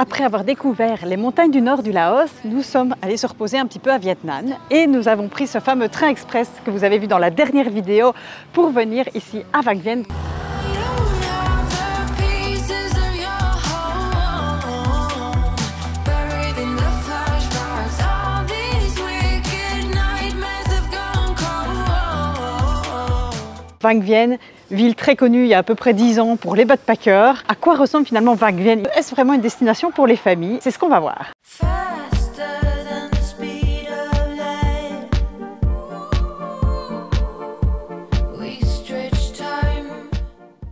après avoir découvert les montagnes du nord du Laos, nous sommes allés se reposer un petit peu à Vietnam et nous avons pris ce fameux train express que vous avez vu dans la dernière vidéo pour venir ici à Vang Vieng. Vang Vieng, ville très connue il y a à peu près 10 ans pour les backpackers. À quoi ressemble finalement Vang Vieng Est-ce vraiment une destination pour les familles? C'est ce qu'on va voir.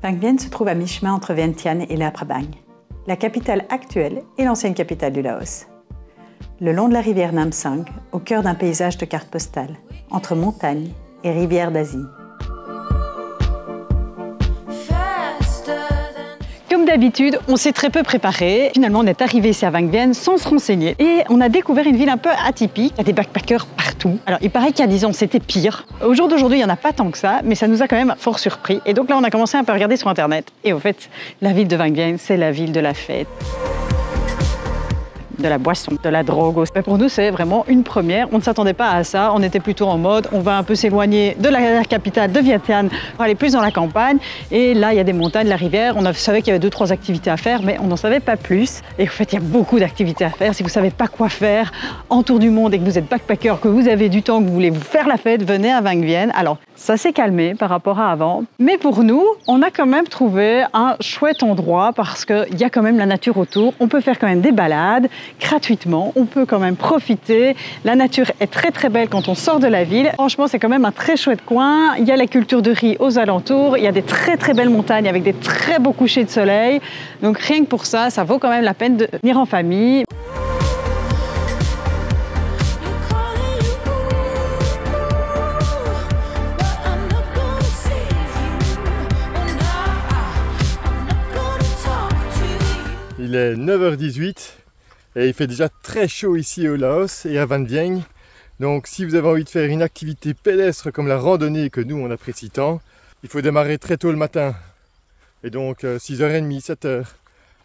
Vang Vieng se trouve à mi-chemin entre Vientiane et La Prabang, la capitale actuelle et l'ancienne capitale du Laos. Le long de la rivière Namsang, au cœur d'un paysage de carte postale, entre montagnes et rivières d'Asie. D'habitude, on s'est très peu préparé. Finalement, on est arrivé ici à Vang Vieng sans se renseigner. Et on a découvert une ville un peu atypique. Il y a des backpackers partout. Alors, il paraît qu'il y a 10 ans, c'était pire. Au jour d'aujourd'hui, il n'y en a pas tant que ça, mais ça nous a quand même fort surpris. Et donc là, on a commencé un peu à regarder sur Internet. Et au fait, la ville de Vang Vieng, c'est la ville de la fête de la boisson, de la drogue. Mais pour nous, c'est vraiment une première. On ne s'attendait pas à ça. On était plutôt en mode, on va un peu s'éloigner de la capitale de Vientiane pour aller plus dans la campagne. Et là, il y a des montagnes, la rivière. On savait qu'il y avait deux, trois activités à faire, mais on n'en savait pas plus. Et en fait, il y a beaucoup d'activités à faire. Si vous ne savez pas quoi faire en tour du monde et que vous êtes backpacker, que vous avez du temps, que vous voulez vous faire la fête, venez à Vang Vienne. Alors, ça s'est calmé par rapport à avant. Mais pour nous, on a quand même trouvé un chouette endroit parce qu'il y a quand même la nature autour. On peut faire quand même des balades gratuitement. On peut quand même profiter. La nature est très très belle quand on sort de la ville. Franchement, c'est quand même un très chouette coin. Il y a la culture de riz aux alentours. Il y a des très très belles montagnes avec des très beaux couchers de soleil. Donc rien que pour ça, ça vaut quand même la peine de venir en famille. Est 9h18 et il fait déjà très chaud ici au Laos et à Van Vieng. Donc si vous avez envie de faire une activité pédestre comme la randonnée que nous on apprécie tant, il faut démarrer très tôt le matin. Et donc 6h30, euh, 7h.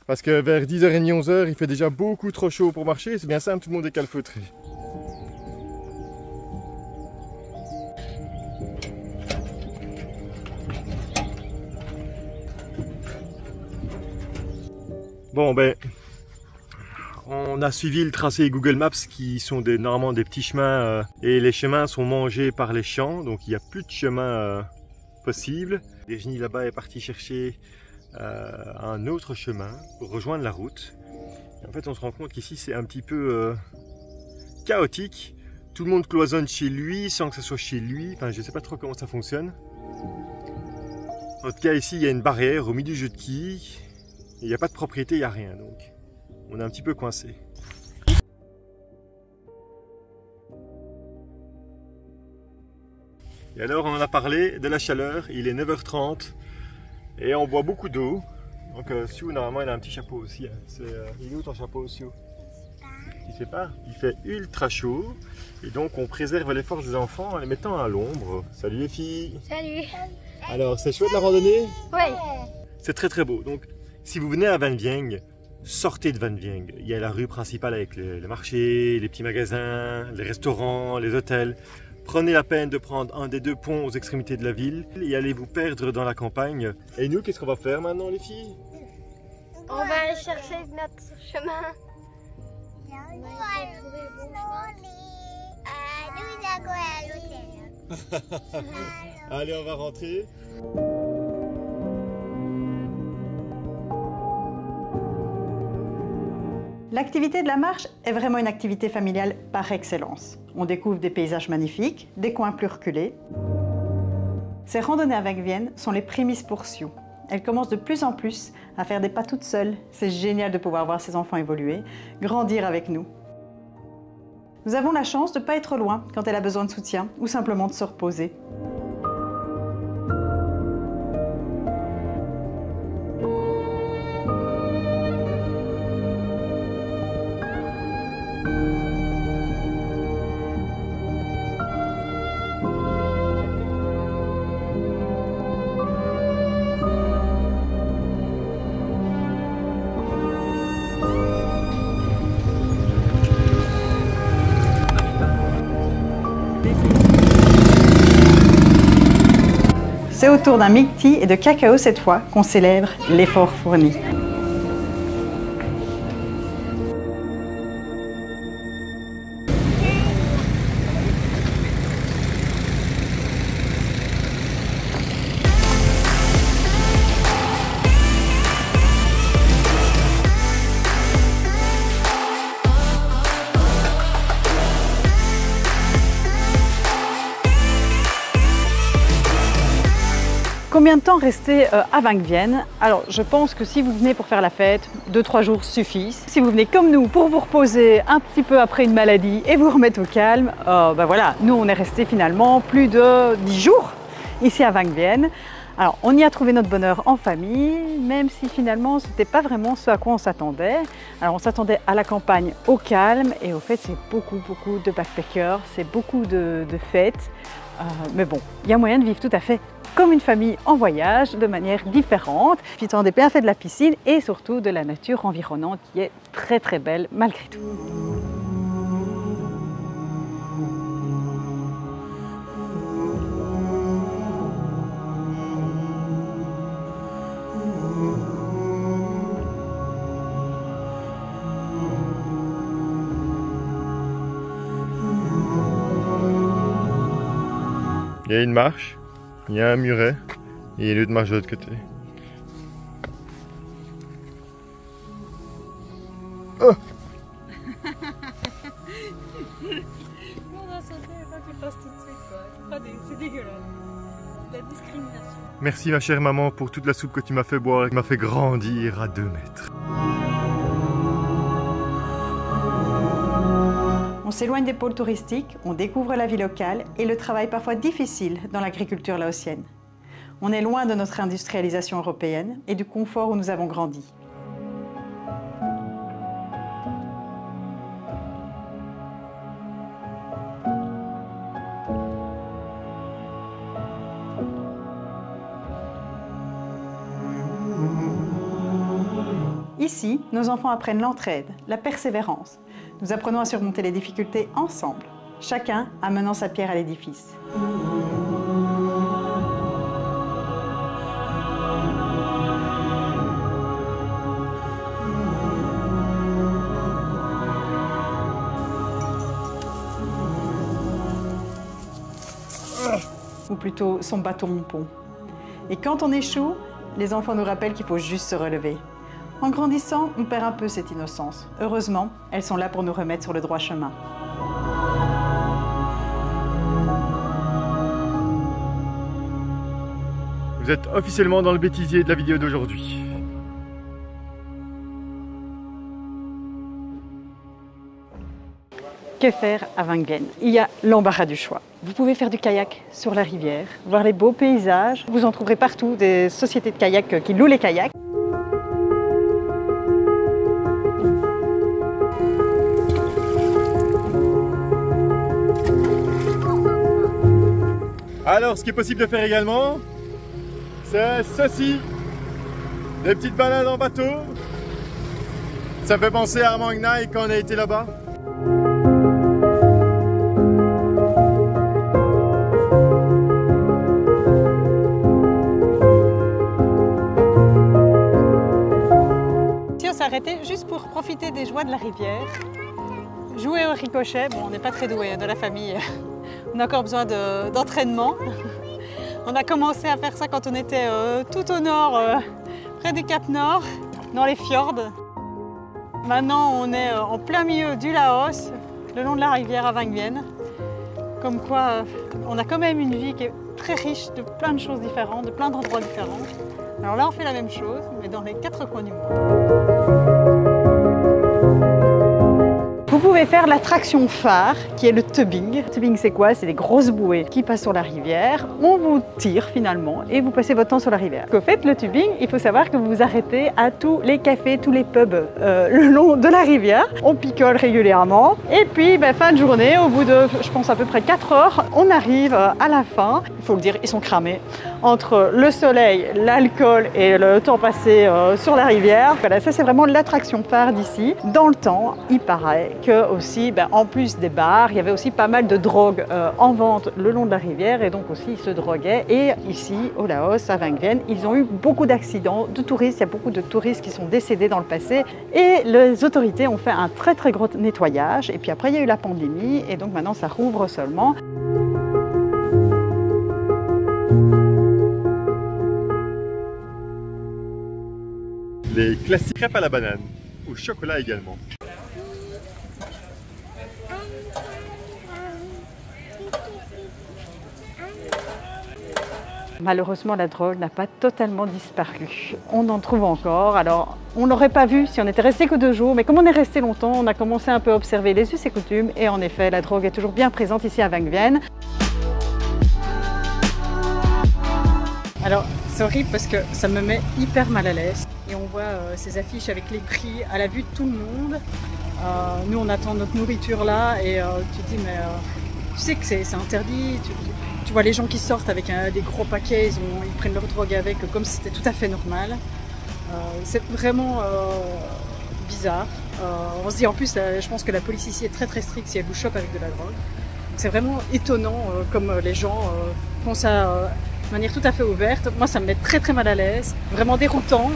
Parce que vers 10h30, 11h, il fait déjà beaucoup trop chaud pour marcher. C'est bien simple, tout le monde est calfeutré. Bon ben, on a suivi le tracé Google Maps qui sont normalement des petits chemins euh, et les chemins sont mangés par les champs, donc il n'y a plus de chemin euh, possible. Virginie là-bas est partie chercher euh, un autre chemin pour rejoindre la route. en fait on se rend compte qu'ici c'est un petit peu chaotique. Tout le monde cloisonne chez lui sans que ce soit chez lui. Enfin je ne sais pas trop comment ça fonctionne. En tout cas ici il y a une barrière au milieu du jeu de quilles il n'y a pas de propriété, il n'y a rien. Donc, on est un petit peu coincé. Et alors, on en a parlé de la chaleur. Il est 9h30 et on boit beaucoup d'eau. Donc, euh, normalement, il a un petit chapeau aussi. Hein. Euh, il est où ton chapeau, Siou Tu sais pas Il fait ultra chaud. Et donc, on préserve les forces des enfants en les mettant à l'ombre. Salut les filles Salut Alors, c'est chouette la randonnée? Oui C'est très très beau. Donc, si vous venez à Van Vieng, sortez de Van Vieng. Il y a la rue principale avec les, marchés, les petits magasins, les restaurants, les hôtels. Prenez la peine de prendre un des deux ponts aux extrémités de la ville et allez vous perdre dans la campagne. Et nous, qu'est-ce qu'on va faire maintenant, les filles? On va aller chercher notre chemin. On va trouver le bon chemin. Allez, on va rentrer. L'activité de la marche est vraiment une activité familiale par excellence. On découvre des paysages magnifiques, des coins plus reculés. Ces randonnées avec Vienne sont les prémices pour Sioux. Elle commence de plus en plus à faire des pas toutes seules. C'est génial de pouvoir voir ses enfants évoluer, grandir avec nous. Nous avons la chance de ne pas être loin quand elle a besoin de soutien ou simplement de se reposer. Autour d'un tea et de cacao cette fois qu'on célèbre l'effort fourni. Temps rester euh, à Vienne Alors, je pense que si vous venez pour faire la fête, 2-3 jours suffisent. Si vous venez comme nous pour vous reposer un petit peu après une maladie et vous remettre au calme, ben voilà, nous on est resté finalement plus de 10 jours ici à Vienne. Alors, on y a trouvé notre bonheur en famille, même si finalement ce n'était pas vraiment ce à quoi on s'attendait. Alors, on s'attendait à la campagne au calme et au fait, c'est beaucoup, beaucoup de backpackers, c'est beaucoup de, fêtes. Euh, mais bon, il y a moyen de vivre tout à fait comme une famille en voyage de manière différente, profitant des bienfaits de la piscine et surtout de la nature environnante qui est très très belle malgré tout. Il y a une marche il y a un muret et il y a de marche de l'autre côté. Oh Merci ma chère maman pour toute la soupe que tu m'as fait boire et qui m'a fait grandir à 2 mètres. On s'éloigne des pôles touristiques, on découvre la vie locale et le travail parfois difficile dans l'agriculture laotienne. On est loin de notre industrialisation européenne et du confort où nous avons grandi. Ici, nos enfants apprennent l'entraide, la persévérance, nous apprenons à surmonter les difficultés ensemble, chacun amenant sa pierre à l'édifice. Ou plutôt son bâton pont. Et quand on échoue, les enfants nous rappellent qu'il faut juste se relever. En grandissant, on perd un peu cette innocence. Heureusement, elles sont là pour nous remettre sur le droit chemin. Vous êtes officiellement dans le bêtisier de la vidéo d'aujourd'hui. Que faire à Wangen? Il y a l'embarras du choix. Vous pouvez faire du kayak sur la rivière, voir les beaux paysages. Vous en trouverez partout des sociétés de kayak qui louent les kayaks. Ce qui est possible de faire également, c'est ceci. Des petites balades en bateau. Ça fait penser à Armagnac quand on a été là-bas. Si on s'arrêtait juste pour profiter des joies de la rivière, jouer au ricochet, bon on n'est pas très doué de la famille on a encore besoin d'entraînement. on a commencé à faire ça quand on était euh, tout au nord, euh, près du Cap Nord, dans les fjords. Maintenant, on est euh, en plein milieu du Laos, le long de la rivière à Vangvienne. Comme quoi, on a quand même une vie qui est très riche de plein de choses différentes, de plein d'endroits différents. Alors là, on fait la même chose, mais dans les quatre coins du monde. Vous pouvez faire l'attraction phare qui est le tubing. Le tubing c'est quoi? C'est des grosses bouées qui passent sur la rivière. On vous tire finalement et vous passez votre temps sur la rivière. Quand vous faites le tubing, il faut savoir que vous vous arrêtez à tous les cafés, tous les pubs euh, le long de la rivière. On picole régulièrement et puis ben, fin de journée, au bout de je pense à peu près 4 heures, on arrive à la fin. Il faut le dire, ils sont cramés. Entre le soleil, l'alcool et le temps passé euh, sur la rivière. Voilà, ça c'est vraiment l'attraction phare d'ici. Dans le temps, il paraît que aussi, ben, en plus des bars, il y avait aussi pas mal de drogues euh, en vente le long de la rivière et donc aussi ils se droguaient. Et ici, au Laos, à Vingven, ils ont eu beaucoup d'accidents de touristes. Il y a beaucoup de touristes qui sont décédés dans le passé et les autorités ont fait un très très gros nettoyage. Et puis après, il y a eu la pandémie et donc maintenant ça rouvre seulement. Les classiques crêpes à la banane, au chocolat également. Malheureusement, la drogue n'a pas totalement disparu. On en trouve encore. Alors, on n'aurait pas vu si on était resté que deux jours, mais comme on est resté longtemps, on a commencé un peu à observer les us et coutumes. Et en effet, la drogue est toujours bien présente ici à Vang Vienne. Alors, c'est horrible parce que ça me met hyper mal à l'aise. Et on voit euh, ces affiches avec les prix à la vue de tout le monde. Euh, nous, on attend notre nourriture là et euh, tu te dis, mais tu sais que c'est interdit. Tu, vois les gens qui sortent avec des gros paquets, ils, ont, ils, prennent leur drogue avec comme si c'était tout à fait normal. c'est vraiment bizarre. on se dit en plus, je pense que la police ici est très très stricte si elle vous chope avec de la drogue. C'est vraiment étonnant comme les gens font ça de manière tout à fait ouverte. Moi, ça me met très très mal à l'aise, vraiment déroutant.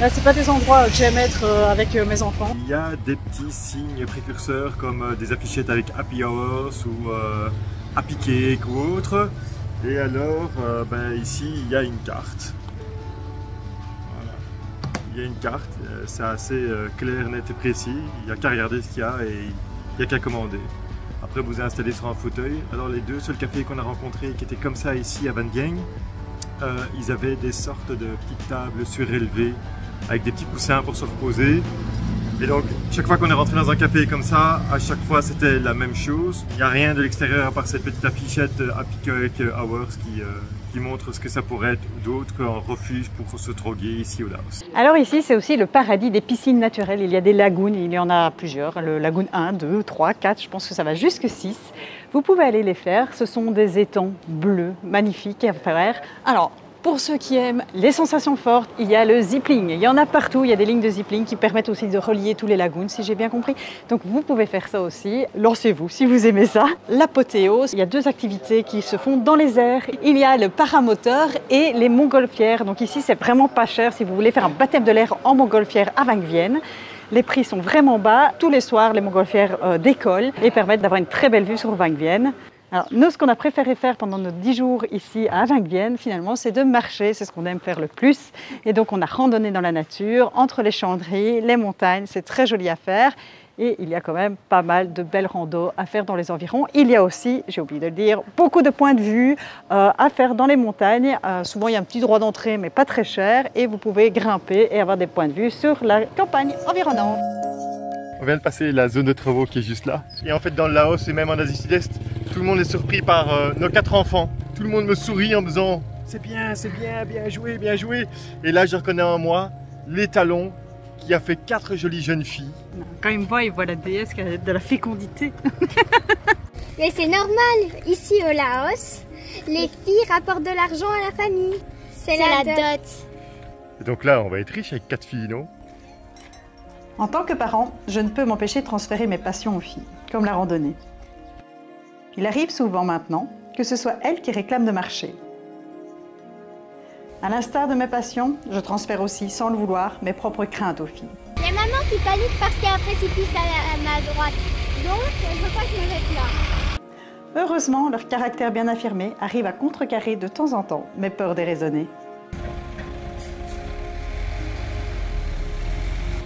Là, c'est pas des endroits que j'aime être euh, avec euh, mes enfants. Il y a des petits signes précurseurs comme euh, des affichettes avec Happy Hours ou Happy Cake ou autre. Et alors, ben, ici, il y a une carte. Voilà. Il y a une carte, c'est assez clair, net et précis. Il n'y a qu'à regarder ce qu'il y a et il n'y a qu'à commander. Après, vous installez sur un fauteuil. Alors, les deux seuls cafés qu'on a rencontrés qui étaient comme ça ici à Van Dieng, euh, ils avaient des sortes de petites tables surélevées avec des petits coussins pour se reposer. Et donc, chaque fois qu'on est rentré dans un café comme ça, à chaque fois c'était la même chose. Il n'y a rien de l'extérieur à part cette petite affichette Happy Cake Hours qui, euh, qui montre ce que ça pourrait être d'autres qu'un refuge pour se droguer ici au Laos. Alors ici, c'est aussi le paradis des piscines naturelles. Il y a des lagunes, il y en a plusieurs. Le lagune 1, 2, 3, 4, je pense que ça va jusque 6. Vous pouvez aller les faire. Ce sont des étangs bleus, magnifiques à faire. Alors, pour ceux qui aiment les sensations fortes, il y a le zipling. Il y en a partout, il y a des lignes de zipling qui permettent aussi de relier tous les lagunes, si j'ai bien compris. Donc vous pouvez faire ça aussi. Lancez-vous si vous aimez ça. L'apothéose, il y a deux activités qui se font dans les airs. Il y a le paramoteur et les montgolfières. Donc ici, c'est vraiment pas cher si vous voulez faire un baptême de l'air en montgolfière à Vienne. Les prix sont vraiment bas. Tous les soirs, les montgolfières euh, décollent et permettent d'avoir une très belle vue sur Vienne. Alors, nous, ce qu'on a préféré faire pendant nos 10 jours ici à Vienne, finalement, c'est de marcher. C'est ce qu'on aime faire le plus. Et donc, on a randonné dans la nature, entre les chandries, les montagnes. C'est très joli à faire. Et il y a quand même pas mal de belles randos à faire dans les environs. Il y a aussi, j'ai oublié de le dire, beaucoup de points de vue euh, à faire dans les montagnes. Euh, souvent, il y a un petit droit d'entrée, mais pas très cher. Et vous pouvez grimper et avoir des points de vue sur la campagne environnante. On vient de passer la zone de travaux qui est juste là. Et en fait, dans le Laos et même en Asie Sud-Est, tout le monde est surpris par euh, nos quatre enfants. Tout le monde me sourit en me disant c'est bien, c'est bien, bien joué, bien joué. Et là, je reconnais en moi l'étalon qui a fait quatre jolies jeunes filles. Quand il me voit, il voit la déesse qui a de la fécondité. Mais c'est normal, ici au Laos, les filles rapportent de l'argent à la famille. C'est la, la, dot. Et donc là, on va être riche avec quatre filles, non? En tant que parent, je ne peux m'empêcher de transférer mes passions aux filles, comme la randonnée. Il arrive souvent maintenant que ce soit elle qui réclame de marcher. À l'instar de mes passions, je transfère aussi, sans le vouloir, mes propres craintes aux filles. Il y a maman qui panique parce qu'il y a un précipice à, ma droite. Donc, je veux pas que je me mette là. Heureusement, leur caractère bien affirmé arrive à contrecarrer de temps en temps mes peurs déraisonnées.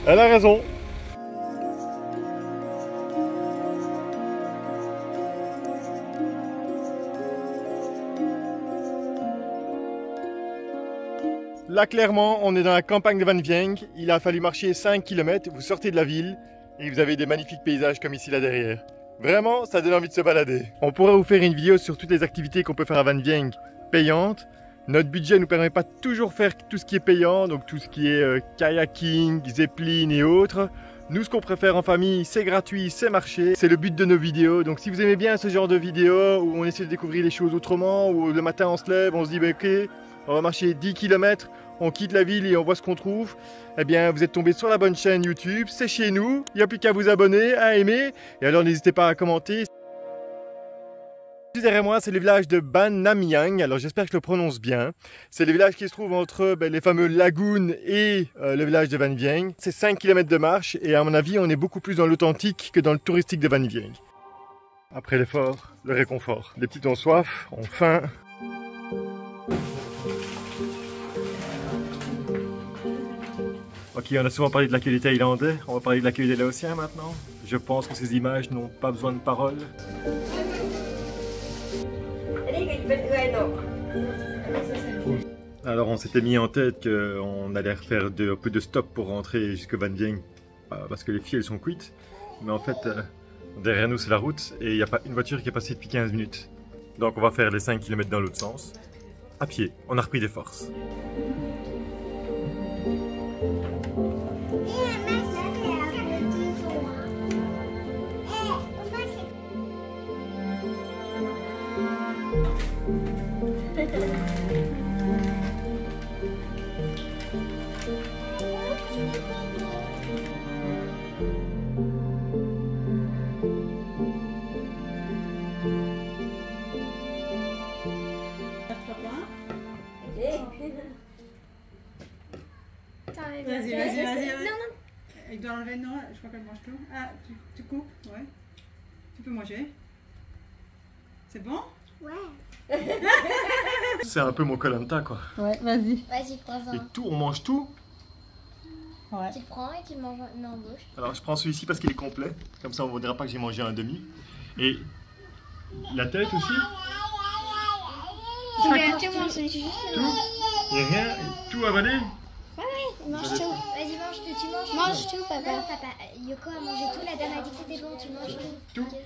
Elle a raison. Là, clairement, on est dans la campagne de Van Vieng. Il a fallu marcher 5 km. Vous sortez de la ville et vous avez des magnifiques paysages comme ici là derrière. Vraiment, ça donne envie de se balader. On pourrait vous faire une vidéo sur toutes les activités qu'on peut faire à Van Vieng payantes. Notre budget ne nous permet pas toujours faire tout ce qui est payant, donc tout ce qui est euh, kayaking, zeppelin et autres. Nous, ce qu'on préfère en famille, c'est gratuit, c'est marcher. C'est le but de nos vidéos. Donc si vous aimez bien ce genre de vidéos où on essaie de découvrir les choses autrement, où le matin on se lève, on se dit, bah, ok, on va marcher 10 km, on quitte la ville et on voit ce qu'on trouve, eh bien vous êtes tombé sur la bonne chaîne YouTube, c'est chez nous, il n'y a plus qu'à vous abonner, à aimer, et alors n'hésitez pas à commenter. Derrière moi, c'est le village de Ban Namiang. Alors j'espère que je le prononce bien. C'est le village qui se trouve entre ben, les fameux lagoons et euh, le village de Van Vieng. C'est 5 km de marche et à mon avis, on est beaucoup plus dans l'authentique que dans le touristique de Van Vieng. Après l'effort, le réconfort. Les petits ont soif, ont faim. Ok, on a souvent parlé de l'accueil des Thaïlandais, on va parler de l'accueil des Laotiens maintenant. Je pense que ces images n'ont pas besoin de paroles. Alors on s'était mis en tête qu'on allait refaire un peu de stop pour rentrer jusque Van Vieng parce que les filles elles sont cuites. Mais en fait, euh, derrière nous c'est la route et il n'y a pas une voiture qui est passée depuis 15 minutes. Donc on va faire les 5 km dans l'autre sens. À pied, on a repris des forces. Vas-y, vas-y, vas-y. Non, non. Il doit enlever, non, je crois qu'elle mange tout. Ah, tu, tu coupes, ouais. Tu peux manger. C'est bon? Ouais. C'est un peu mon colanta quoi. Ouais, vas-y. Vas-y, prends-en. Et tout, on mange tout? Ouais. Tu le prends et tu le manges en bouche. Alors je prends celui-ci parce qu'il est complet. Comme ça on ne dira pas que j'ai mangé un demi. Et la tête aussi? Tu tout manger juste Tout? Et rien, tout avalé. Mange tout. Vas-y, mange tout. Tu manges Mange tout, papa. Non, papa. Yoko a mangé tout. La dame a dit que c'était bon. Tu manges tout. Tout.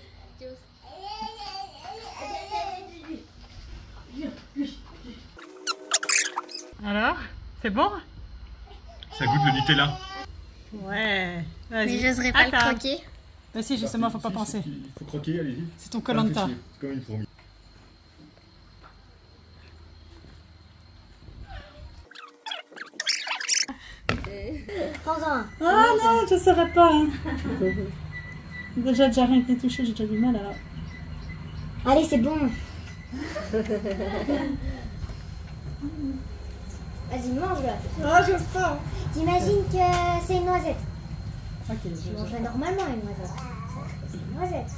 Alors C'est bon? Ça goûte le Nutella. Ouais. Mais Vas-y. j'oserais pas le croquer. Mais si, justement, faut pas penser. Il faut croquer, allez-y. C'est ton colanta. C'est comme une fourmi. Prends-en. Ah non, je saurais pas. hein. Déjà, déjà rien qui est touché, j'ai déjà du mal alors. Allez, c'est bon. Vas-y, mange-le. Ah, j'ose pas. T'imagines que c'est une noisette. Ok, Tu je mangerais normalement une noisette. C'est une noisette.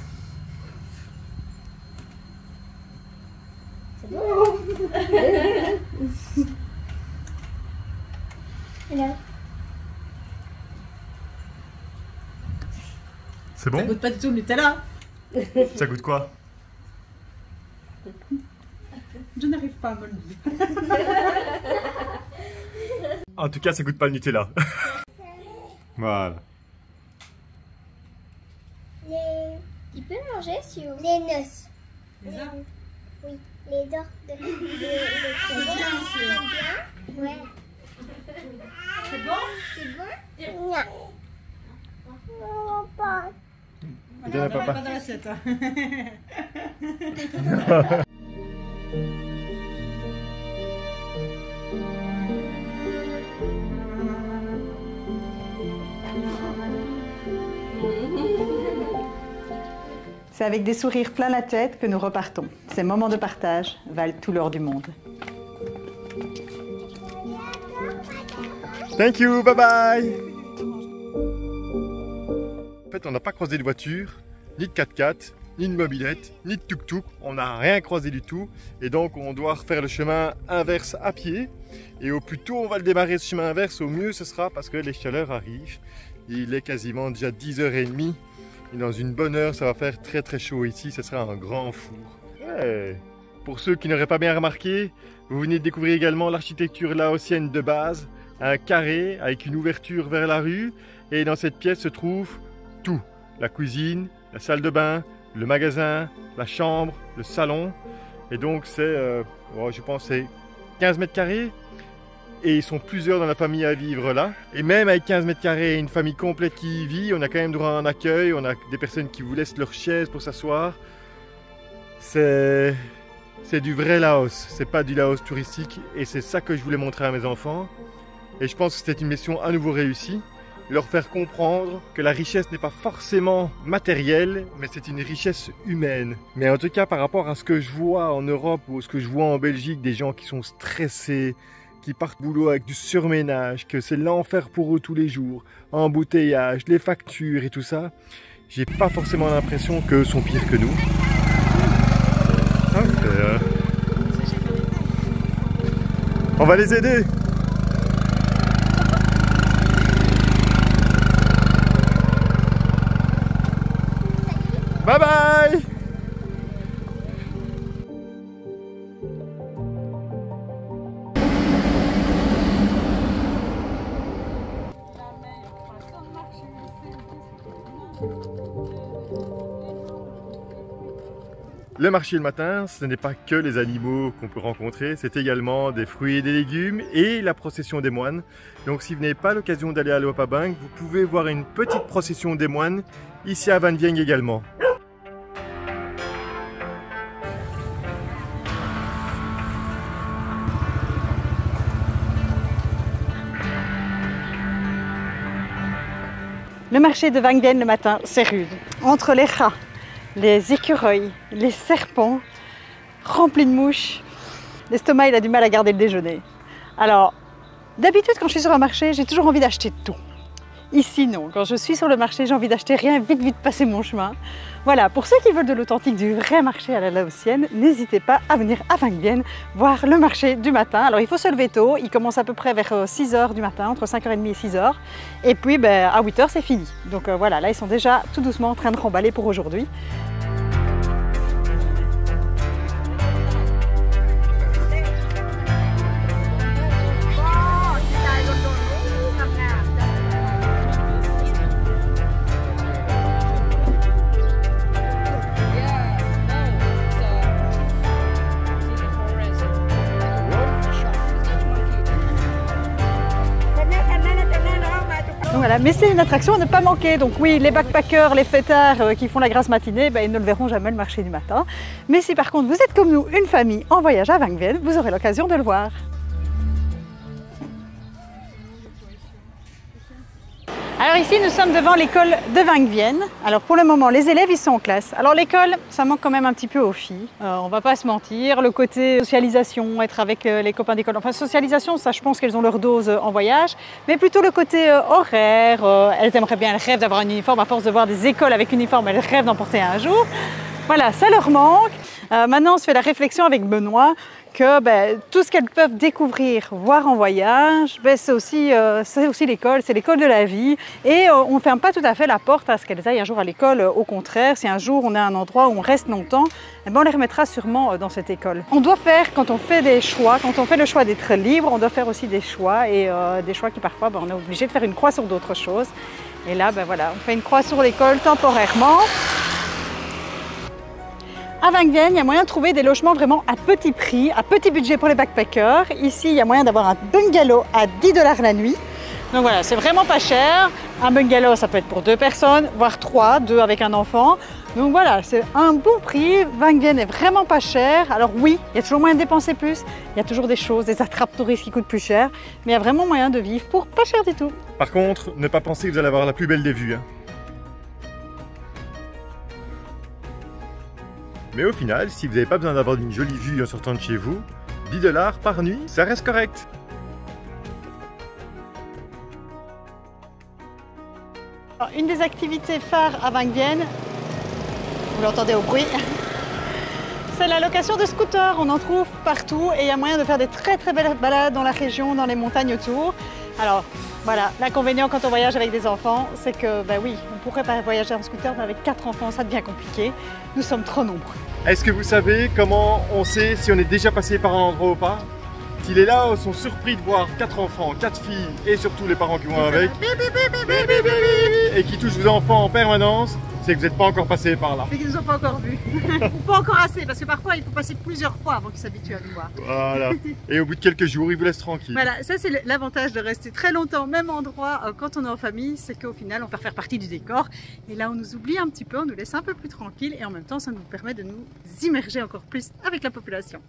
C'est bon Alors, C'est Ça bon goûte pas du tout le Nutella. Ça goûte quoi Je n'arrive pas à me le dire. En tout cas, ça goûte pas le Nutella. voilà. les... Tu peux le manger si vous Les noces. Les arbres Oui, les dors de... Les, les... C'est bon bien, C'est bien Ouais. C'est bon C'est bon Non. Non, pas. C'est avec des sourires plein la tête que nous repartons. Ces moments de partage valent tout l'or du monde. Thank you, bye bye on n'a pas croisé de voiture, ni de 4x4, ni de mobilette, ni de tuk-tuk. On n'a rien croisé du tout. Et donc, on doit refaire le chemin inverse à pied. Et au plus tôt on va le démarrer ce chemin inverse, au mieux ce sera parce que les chaleurs arrivent. Il est quasiment déjà 10h30. Et dans une bonne heure, ça va faire très très chaud ici. Ce sera un grand four. Pour ceux qui n'auraient pas bien remarqué, vous venez de découvrir également l'architecture laotienne de base un carré avec une ouverture vers la rue et dans cette pièce se trouve La cuisine, la salle de bain, le magasin, la chambre, le salon. Et donc c'est, euh, oh, je pense, c'est 15 mètres carrés. Et ils sont plusieurs dans la famille à vivre là. Et même avec 15 mètres carrés et une famille complète qui y vit, on a quand même droit à un accueil. On a des personnes qui vous laissent leur chaise pour s'asseoir. C'est c'est du vrai Laos, c'est pas du Laos touristique et c'est ça que je voulais montrer à mes enfants. Et je pense que c'était une mission à nouveau réussie. Leur faire comprendre que la richesse n'est pas forcément matérielle, mais c'est une richesse humaine. Mais en tout cas, par rapport à ce que je vois en Europe ou ce que je vois en Belgique, des gens qui sont stressés, qui partent boulot avec du surménage, que c'est l'enfer pour eux tous les jours, embouteillage, les factures et tout ça, j'ai pas forcément l'impression qu'eux sont pires que nous. Euh, on va les aider Le marché le matin, ce n'est pas que les animaux qu'on peut rencontrer, c'est également des fruits et des légumes et la procession des moines. Donc si vous n'avez pas l'occasion d'aller à l'Opabang, vous pouvez voir une petite procession des moines ici à Van Vieng également. Le marché de Van Vieng le matin, c'est rude. Entre les rats, les écureuils, les serpents, remplis de mouches. L'estomac, il a du mal à garder le déjeuner. Alors, d'habitude, quand je suis sur un marché, j'ai toujours envie d'acheter tout. Ici, non. Quand je suis sur le marché, j'ai envie d'acheter rien, vite, vite passer mon chemin. Voilà, pour ceux qui veulent de l'authentique, du vrai marché à la laotienne, n'hésitez pas à venir à Van Nguyen voir le marché du matin. Alors, il faut se lever tôt. Il commence à peu près vers 6h euh, du matin, entre 5h30 et 6h. Et puis, ben, à 8h, c'est fini. Donc euh, voilà, là, ils sont déjà tout doucement en train de remballer pour aujourd'hui. Mais c'est une attraction à ne pas manquer. Donc oui, les backpackers, les fêtards euh, qui font la grasse matinée, ben, ils ne le verront jamais le marché du matin. Mais si par contre vous êtes comme nous, une famille en voyage à Vangvienne, vous aurez l'occasion de le voir. Alors ici, nous sommes devant l'école de Vingvienne. Alors pour le moment, les élèves, ils sont en classe. Alors l'école, ça manque quand même un petit peu aux filles. Euh, on va pas se mentir. Le côté socialisation, être avec euh, les copains d'école. Enfin, socialisation, ça, je pense qu'elles ont leur dose euh, en voyage. Mais plutôt le côté horaire. elles aimeraient bien, elles rêvent d'avoir un uniforme. À force de voir des écoles avec uniforme, elles rêvent d'en porter un jour. Voilà, ça leur manque. maintenant, on se fait la réflexion avec Benoît que ben, tout ce qu'elles peuvent découvrir, voir en voyage, ben, c'est aussi, euh, l'école, c'est l'école de la vie. Et euh, on ne ferme pas tout à fait la porte à ce qu'elles aillent un jour à l'école. au contraire, si un jour on est à un endroit où on reste longtemps, eh ben, on les remettra sûrement euh, dans cette école. On doit faire, quand on fait des choix, quand on fait le choix d'être libre, on doit faire aussi des choix. Et des choix qui parfois, on est obligé de faire une croix sur d'autres choses. Et là, ben, voilà, on fait une croix sur l'école temporairement. À Vangvienne, il y a moyen de trouver des logements vraiment à petit prix, à petit budget pour les backpackers. Ici, il y a moyen d'avoir un bungalow à 10 dollars la nuit. Donc voilà, c'est vraiment pas cher. Un bungalow, ça peut être pour deux personnes, voire trois, deux avec un enfant. Donc voilà, c'est un bon prix. Vangvienne est vraiment pas cher. Alors oui, il y a toujours moyen de dépenser plus. Il y a toujours des choses, des attrapes touristes qui coûtent plus cher. Mais il y a vraiment moyen de vivre pour pas cher du tout. Par contre, ne pas penser que vous allez avoir la plus belle des vues. Hein. Mais au final, si vous n'avez pas besoin d'avoir une jolie vue en sortant de chez vous, 10 dollars par nuit, ça reste correct. Une des activités phares à Vangvienne, vous l'entendez au bruit, c'est la location de scooters. On en trouve partout et il y a moyen de faire des très très belles balades dans la région, dans les montagnes autour. Alors voilà, l'inconvénient quand on voyage avec des enfants, c'est que ben oui, on pourrait pas voyager en scooter, mais avec quatre enfants, ça devient compliqué. Nous sommes trop nombreux. Est-ce que vous savez comment on sait si on est déjà passé par un endroit ou pas? Si les Laos sont surpris de voir quatre enfants, quatre filles et surtout les parents qui vont avec, et qui touchent vos enfants en permanence, c'est que vous n'êtes pas encore passé par là. C'est qu'ils ne nous ont pas encore vus. Ou pas encore assez, parce que parfois il faut passer plusieurs fois avant qu'ils s'habituent à nous voir. Voilà. Et au bout de quelques jours, ils vous laissent tranquille. Voilà, ça c'est l'avantage de rester très longtemps au même endroit euh, quand on est en famille, c'est qu'au final on peut faire partie du décor. Et là on nous oublie un petit peu, on nous laisse un peu plus tranquille et en même temps ça nous permet de nous immerger encore plus avec la population.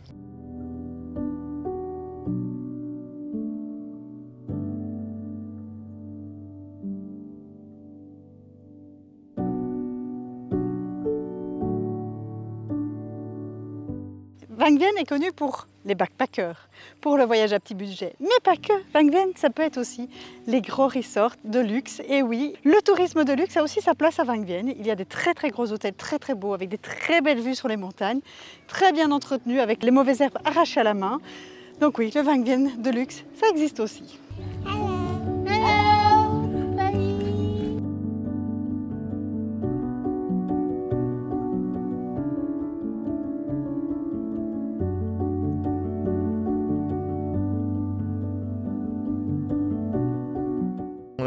Van Vien est connu pour les backpackers, pour le voyage à petit budget. Mais pas que. Van Vien, ça peut être aussi les gros resorts de luxe. Et oui, le tourisme de luxe a aussi sa place à Van Vien. Il y a des très très gros hôtels très très beaux avec des très belles vues sur les montagnes, très bien entretenus avec les mauvaises herbes arrachées à la main. Donc oui, le Van Vien de luxe, ça existe aussi.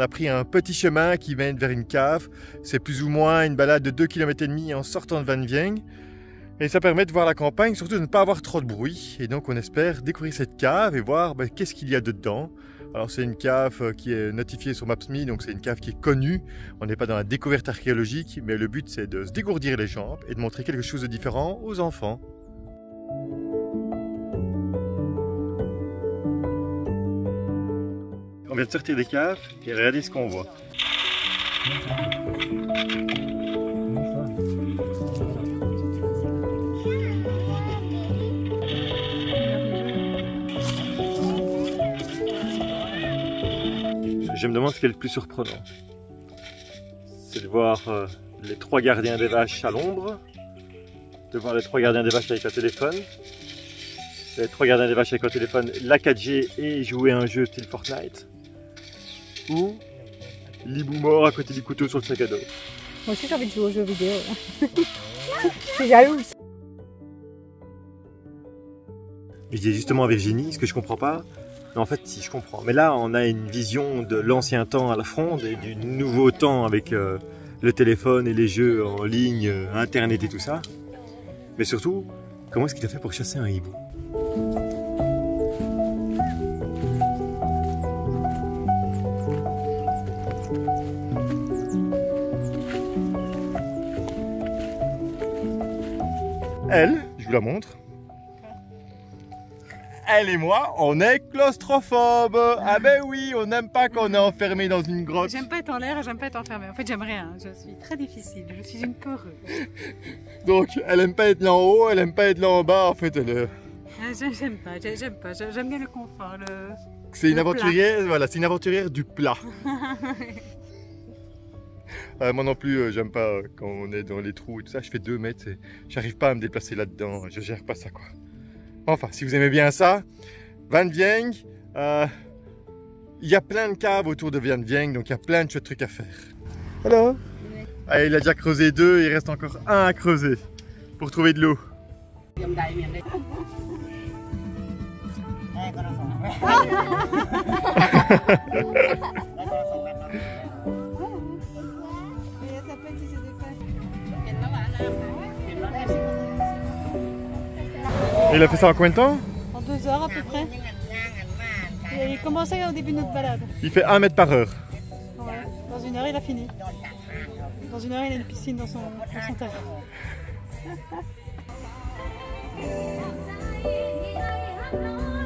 On a pris un petit chemin qui mène vers une cave. C'est plus ou moins une balade de 2 km et demi en sortant de Van Vieng. Et ça permet de voir la campagne, surtout de ne pas avoir trop de bruit. Et donc on espère découvrir cette cave et voir ben, qu'est-ce qu'il y a dedans. Alors c'est une cave euh, qui est notifiée sur Maps.me, donc c'est une cave qui est connue. On n'est pas dans la découverte archéologique, mais le but c'est de se dégourdir les jambes et de montrer quelque chose de différent aux enfants. On vient de sortir des caves et regardez ce qu'on voit. Je me demande ce qui est le plus surprenant. C'est de voir euh, les trois gardiens des vaches à l'ombre, de voir les trois gardiens des vaches avec un téléphone, les trois gardiens des vaches avec un téléphone, la 4G et jouer un jeu style Fortnite ou l'hibou mort à côté du couteau sur le sac à dos. Moi aussi j'ai envie de jouer aux jeux vidéo. C'est jalouse. Je disais justement à Virginie, ce que je comprends pas, en fait si je comprends. Mais là on a une vision de l'ancien temps à la fronde et du nouveau temps avec euh, le téléphone et les jeux en ligne, euh, internet et tout ça. Mais surtout, comment est-ce qu'il a fait pour chasser un hibou? Elle, je vous la montre. Elle et moi, on est claustrophobes. Ah ben oui, on n'aime pas qu'on est enfermé dans une grotte. J'aime pas être en l'air et j'aime pas être enfermé. En fait, j'aime rien. Je suis très difficile. Je suis une peureuse. Donc, elle aime pas être là en haut, elle aime pas être là en bas. En fait, elle. Ah, J'aime pas. J'aime pas. J'aime bien le confort. Le... C'est une aventurière, voilà, c'est une aventurière du plat. Euh, moi non plus, euh, j'aime pas euh, quand on est dans les trous et tout ça. Je fais 2 mètres, et j'arrive pas à me déplacer là-dedans. Je gère pas ça, quoi. Enfin, si vous aimez bien ça, Van Vieng, euh, il y a plein de caves autour de Van Vieng, donc il y a plein de trucs à faire. Alors Ah, il a déjà creusé deux, il reste encore un à creuser pour trouver de l'eau. Il a fait ça en combien de temps En deux heures à peu près. Et il commençait au début de notre balade. Il fait 1 mètre par heure. Ouais. Dans une heure, il a fini. Dans une heure, il a une piscine dans son, dans son terrain.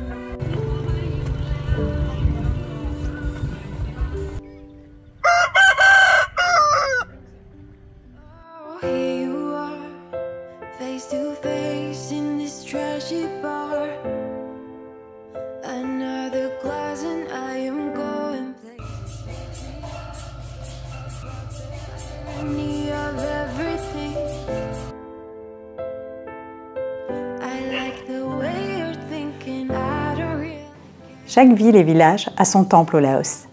Chaque ville et village a son temple au Laos.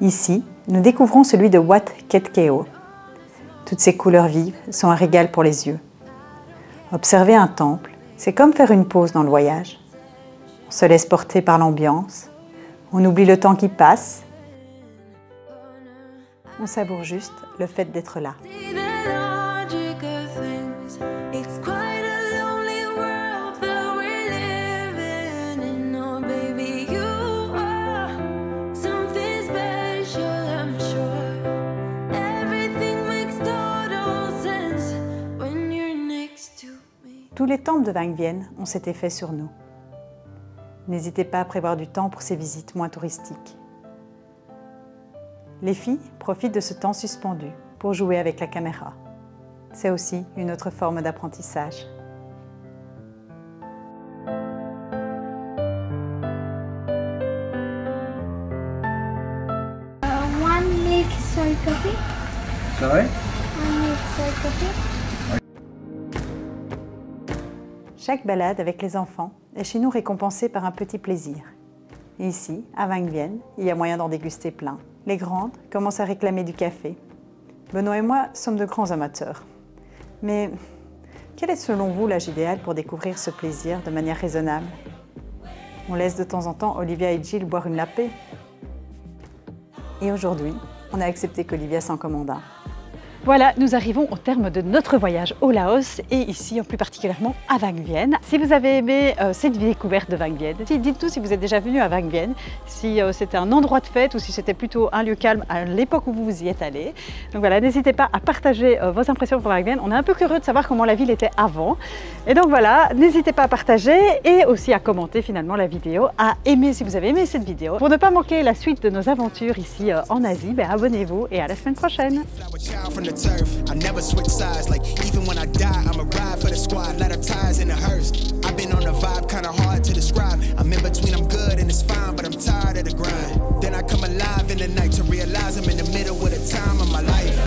Ici, nous découvrons celui de Wat Ket Keo. Toutes ces couleurs vives sont un régal pour les yeux. Observer un temple, c'est comme faire une pause dans le voyage. On se laisse porter par l'ambiance. On oublie le temps qui passe. On savoure juste le fait d'être là. Tous les temples de Vang Vienne ont cet effet sur nous. N'hésitez pas à prévoir du temps pour ces visites moins touristiques. Les filles profitent de ce temps suspendu pour jouer avec la caméra. C'est aussi une autre forme d'apprentissage. Uh, one milk soy coffee. Sorry? One milk soy coffee. Chaque balade avec les enfants est chez nous récompensée par un petit plaisir. Ici, à Vang Vienne, il y a moyen d'en déguster plein. Les grandes commencent à réclamer du café. Benoît et moi sommes de grands amateurs. Mais quel est selon vous l'âge idéal pour découvrir ce plaisir de manière raisonnable? On laisse de temps en temps Olivia et Jill boire une lapée. Et aujourd'hui, on a accepté qu'Olivia s'en commande. Voilà, nous arrivons au terme de notre voyage au Laos et ici, plus particulièrement à Vang Vienne. Si vous avez aimé euh, cette découverte de Vang Vienne, si- dites-nous si vous êtes déjà venu à Vang Vienne, si euh, c'était un endroit de fête ou si c'était plutôt un lieu calme à l'époque où vous y êtes allé. Donc voilà, n'hésitez pas à partager euh, vos impressions pour Vang Vienne. On est un peu curieux de savoir comment la ville était avant. Et donc voilà, n'hésitez pas à partager et aussi à commenter finalement la vidéo, à aimer si vous avez aimé cette vidéo. Pour ne pas manquer la suite de nos aventures ici en Asie, ben, abonnez-vous et à la semaine prochaine. turf. I never switch sides, like even when I die, I'ma ride for the squad, lot of ties in the hearse. I've been on the vibe, kinda hard to describe. I'm in between, I'm good and it's fine, but I'm tired of the grind. Then I come alive in the night to realize I'm in the middle of the time I'm